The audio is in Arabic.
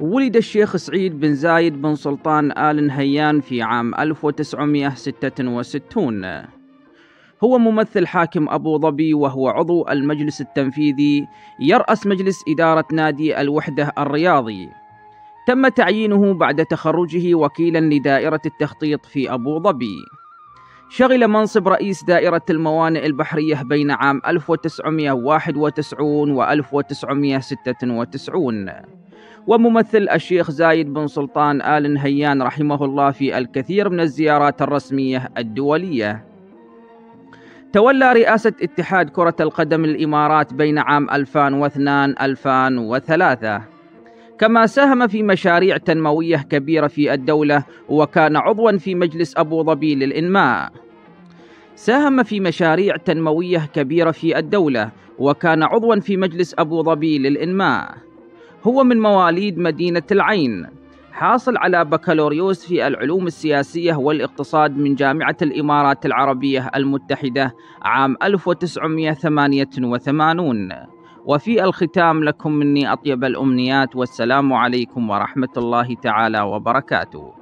ولد الشيخ سعيد بن زايد بن سلطان آل نهيان في عام 1966 هو ممثل حاكم أبو ظبي وهو عضو المجلس التنفيذي يرأس مجلس إدارة نادي الوحدة الرياضي. تم تعيينه بعد تخرجه وكيلا لدائرة التخطيط في أبو ظبي. شغل منصب رئيس دائرة الموانئ البحرية بين عام 1991 و 1996 وممثل الشيخ زايد بن سلطان آل نهيان رحمه الله في الكثير من الزيارات الرسمية الدولية. تولى رئاسة اتحاد كرة القدم الإمارات بين عام 2002-2003 كما ساهم في مشاريع تنموية كبيرة في الدولة وكان عضوا في مجلس أبو ظبي للإنماء. ساهم في مشاريع تنموية كبيرة في الدولة وكان عضوا في مجلس أبو ظبي للإنماء. هو من مواليد مدينة العين. حاصل على بكالوريوس في العلوم السياسية والاقتصاد من جامعة الإمارات العربية المتحدة عام 1988 وفي الختام لكم مني أطيب الأمنيات والسلام عليكم ورحمة الله تعالى وبركاته.